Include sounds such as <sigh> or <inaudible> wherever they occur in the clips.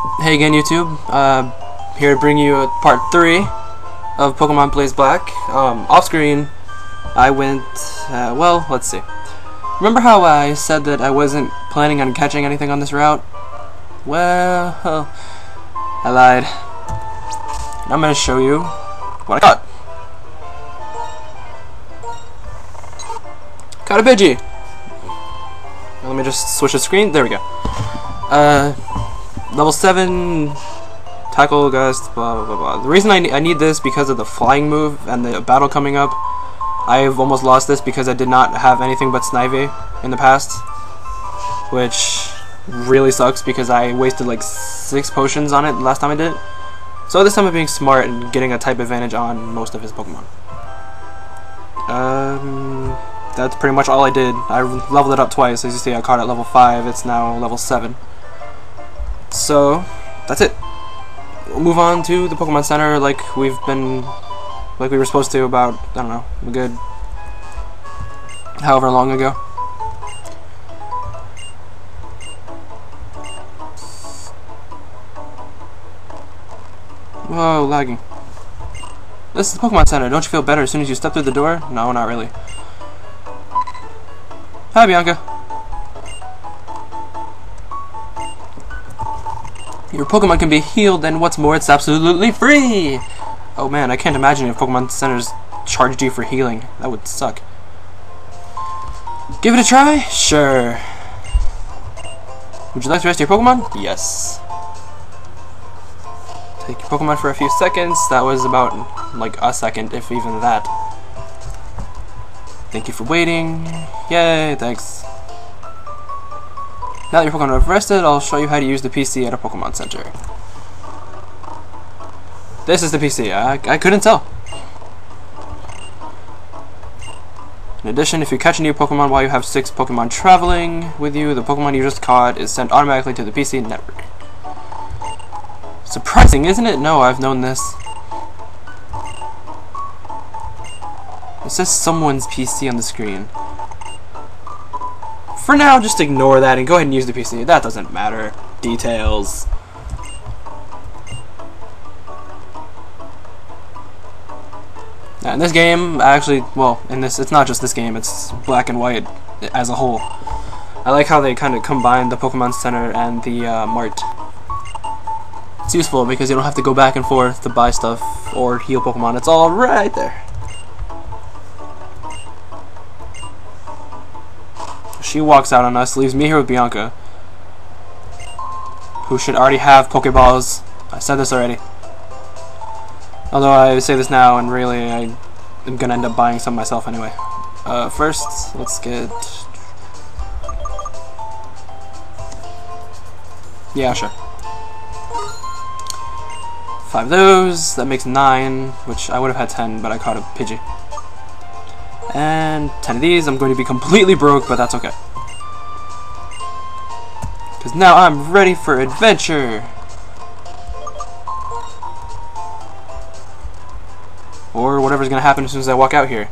Hey again, YouTube. Uh, here to bring you part three of Pokemon Blaze Black. Um, off screen, I went. Uh, well, let's see. Remember how I said that I wasn't planning on catching anything on this route? Well, I lied. I'm gonna show you what I caught. Caught a Pidgey. Let me just switch the screen. There we go. Uh, level 7 tackle gust, blah blah blah blah. The reason I, ne I need this because of the flying move and the battle coming up. I've almost lost this because I did not have anything but Snivy in the past, which really sucks because I wasted like six potions on it last time I did it. So this time I'm being smart and getting a type advantage on most of his Pokemon. Um, that's pretty much all I did. I leveled it up twice. As you see, I caught it at level 5. It's now level 7. So, that's it. We'll move on to the Pokemon Center like we've been... like we were supposed to about, I don't know, a good... however long ago. Whoa, lagging. This is the Pokemon Center. Don't you feel better as soon as you step through the door? No, not really. Hi, Bianca. Your Pokemon can be healed, and what's more, it's absolutely free! Oh man, I can't imagine if Pokemon Centers charged you for healing. That would suck. Give it a try? Sure. Would you like to rest your Pokemon? Yes. Take your Pokemon for a few seconds. That was about, like, a second, if even that. Thank you for waiting. Yay, thanks. Now that your Pokemon have rested, I'll show you how to use the PC at a Pokemon Center. This is the PC. I, I couldn't tell. In addition, if you catch a new Pokemon while you have six Pokemon traveling with you, the Pokemon you just caught is sent automatically to the PC network. Surprising, isn't it? No, I've known this. It says someone's PC on the screen. For now, just ignore that and go ahead and use the PC. That doesn't matter. Details. Now, in this game, actually, well, in this, it's not just this game, it's black and white as a whole. I like how they kind of combine the Pokemon Center and the uh, Mart. It's useful because you don't have to go back and forth to buy stuff or heal Pokemon. It's all right there. She walks out on us, leaves me here with Bianca, who should already have Pokeballs. I said this already. Although I say this now, and really I am gonna end up buying some myself anyway. Uh, first, let's get. Yeah, sure. Five of those. That makes nine, which I would have had ten, but I caught a Pidgey. And 10 of these. I'm going to be completely broke, but that's okay. Because now I'm ready for adventure. Or whatever's going to happen as soon as I walk out here.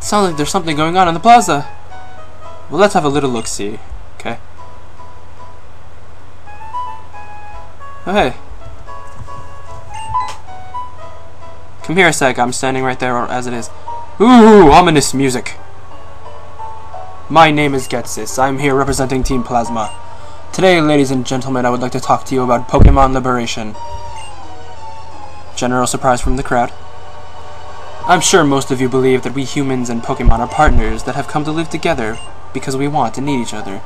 Sounds like there's something going on in the plaza. Well, let's have a little look-see. Okay. Oh, hey. Come here a sec, I'm standing right there as it is. Ooh, ominous music. My name is Ghetsis. I'm here representing Team Plasma. Today, ladies and gentlemen, I would like to talk to you about Pokemon Liberation. General surprise from the crowd. I'm sure most of you believe that we humans and Pokemon are partners that have come to live together because we want and need each other.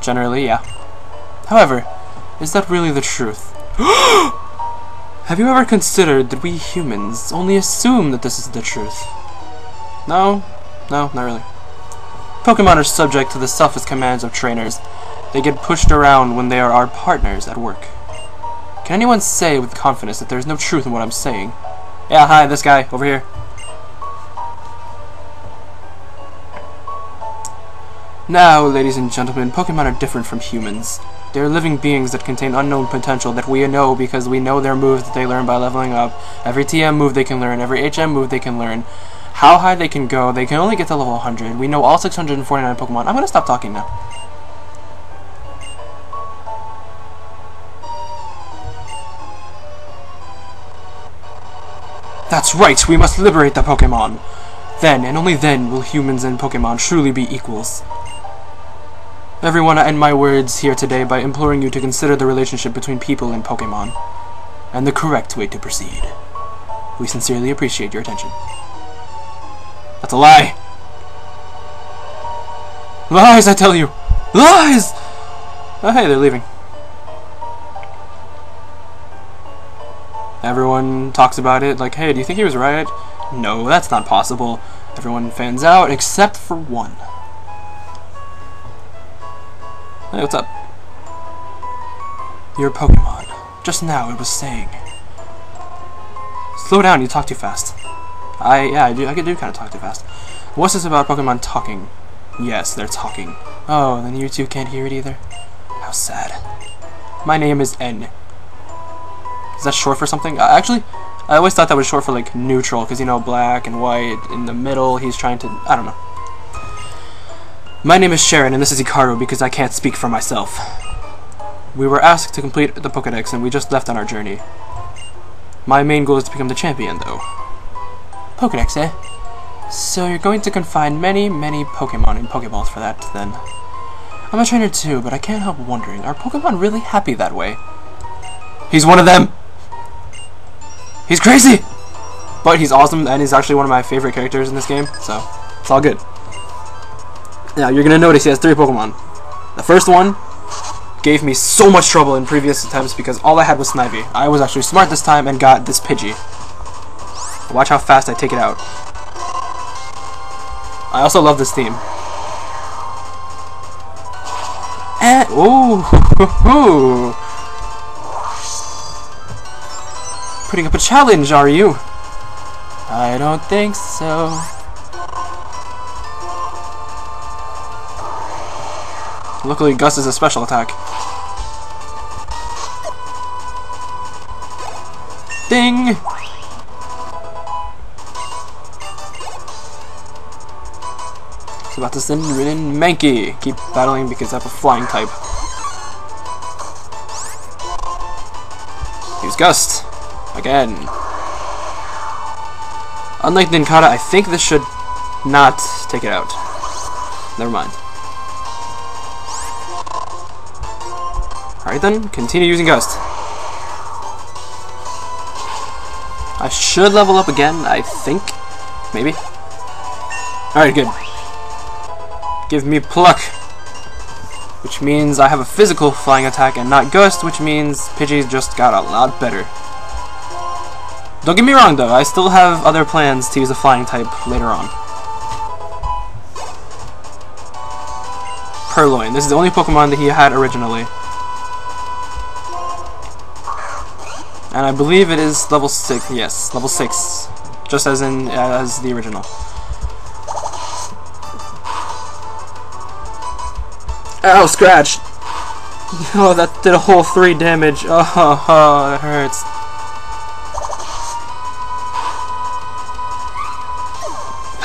Generally, yeah. However, is that really the truth? <gasps> <gasps> Have you ever considered that we humans only assume that this is the truth? No? No, not really. Pokemon are subject to the selfish commands of trainers. They get pushed around when they are our partners at work. Can anyone say with confidence that there is no truth in what I'm saying? Yeah, hi, this guy, over here. Now, ladies and gentlemen, Pokemon are different from humans. They are living beings that contain unknown potential that we know because we know their moves that they learn by leveling up, every TM move they can learn, every HM move they can learn, how high they can go, they can only get to level 100. We know all 649 Pokemon. I'm gonna stop talking now. That's right, we must liberate the Pokemon! Then, and only then, will humans and Pokemon truly be equals. Everyone, I end my words here today by imploring you to consider the relationship between people and Pokemon, and the correct way to proceed. We sincerely appreciate your attention. That's a lie! Lies, I tell you! Lies! Oh, hey, they're leaving. Everyone talks about it, like, hey, do you think he was right? No, that's not possible. Everyone fans out, except for one. Hey, what's up? Your Pokemon. Just now it was saying. Slow down, you talk too fast. I, yeah, I do, I do kind of talk too fast. What's this about Pokemon talking? Yes, they're talking. Oh, then you two can't hear it either? How sad. My name is N. Is that short for something? Uh, actually, I always thought that was short for like neutral, because you know, black and white in the middle, he's trying to, I don't know. My name is Cheren, and this is Ikaru because I can't speak for myself. We were asked to complete the Pokedex, and we just left on our journey. My main goal is to become the champion, though. Pokedex, eh? So you're going to confine many, many Pokemon in Pokeballs for that, then. I'm a trainer too, but I can't help wondering, are Pokemon really happy that way? He's one of them! He's crazy! But he's awesome, and he's actually one of my favorite characters in this game, so it's all good. Now, you're going to notice he has three Pokemon. The first one gave me so much trouble in previous attempts because all I had was Snivy. I was actually smart this time and got this Pidgey. Watch how fast I take it out. I also love this theme. And, ooh, <laughs> Putting up a challenge, are you? I don't think so. Luckily, Gust is a special attack. Ding! It's about to send in Mankey. Keep battling because I have a flying type. Use Gust. Again. Unlike Nincada, I think this should not take it out. Never mind. Alright then, continue using Gust. I should level up again, I think. Maybe. Alright, good. Give me Pluck. Which means I have a physical flying attack and not Gust, which means Pidgey's just got a lot better. Don't get me wrong though, I still have other plans to use a flying type later on. Purrloin. This is the only Pokemon that he had originally. And I believe it is level 6, yes, level 6. Just as in, as the original. Ow, scratch! <laughs> Oh, that did a whole 3 damage. <laughs> Oh, oh, that hurts.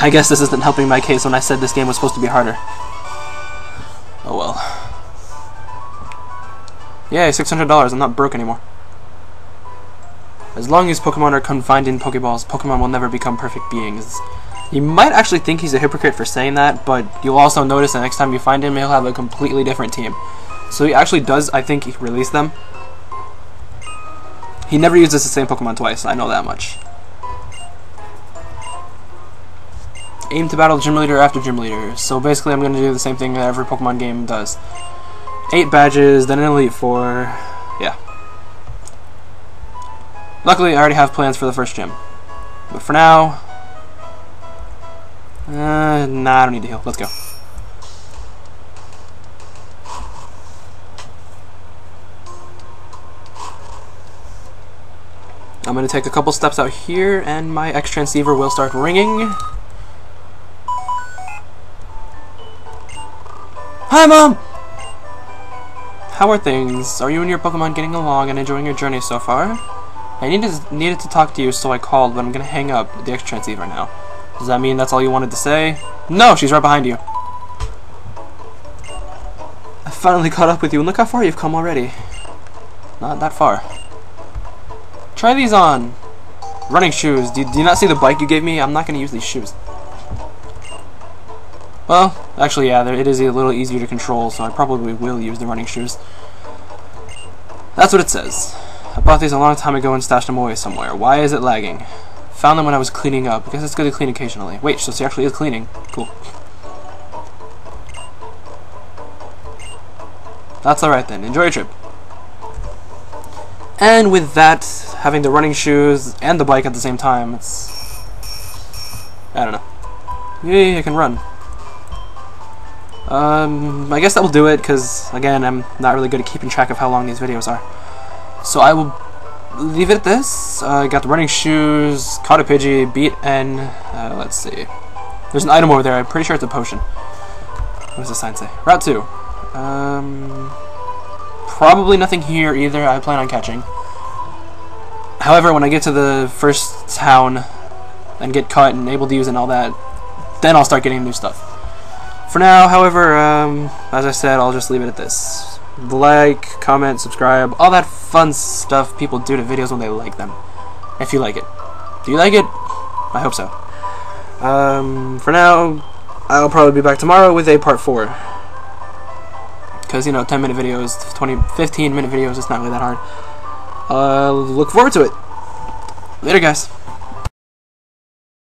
I guess this isn't helping my case when I said this game was supposed to be harder. Oh well. Yay, $600. I'm not broke anymore. As long as Pokemon are confined in Pokeballs, Pokemon will never become perfect beings. You might actually think he's a hypocrite for saying that, but you'll also notice the next time you find him, he'll have a completely different team. So he actually does, I think, release them. He never uses the same Pokemon twice, I know that much. Aim to battle Gym Leader after Gym Leader. So basically Luckily, I already have plans for the first gym. But for now... Uh, nah, I don't need to heal. Let's go. I'm going to take a couple steps out here, and my X-Transceiver will start ringing. Hi, Mom! How are things? Are you and your Pokemon getting along and enjoying your journey so far? I needed needed to talk to you, so I called, but I'm gonna hang up the X transceiver now. Does that mean that's all you wanted to say? No, she's right behind you. I finally caught up with you, and look how far you've come already. Not that far. Try these on. Running shoes. Do, do you not see the bike you gave me? I'm not to use these shoes. Well, actually, yeah, it is a little easier to control, so I probably will use the running shoes. That's what it says. I bought these a long time ago and stashed them away somewhere. Why is it lagging? Found them when I was cleaning up. I guess it's good to clean occasionally. Wait, so she actually is cleaning. Cool. That's alright then. Enjoy your trip. And with that, having the running shoes and the bike at the same time, it's... I don't know. Yay, I can run. Um, I guess that will do it, because, again, I'm not really good at keeping track of how long these videos are. So I will leave it at this. Uh, I got the running shoes, caught a Pidgey, beat N, uh, let's see. There's an item over there, I'm pretty sure it's a potion. What does the sign say? Route 2. Um, probably nothing here either, I plan on catching. However, when I get to the first town and get caught and able to use and all that, then I'll start getting new stuff. For now, however, um, as I said, I'll just leave it at this. Like, comment, subscribe, all that fun stuff people do to videos when they like them. If you like it. Do you like it? I hope so. Um, for now, I'll probably be back tomorrow with a part 4. Because, you know, 10 minute videos, 20, 15 minute videos, it's not really that hard. Uh, look forward to it. Later, guys.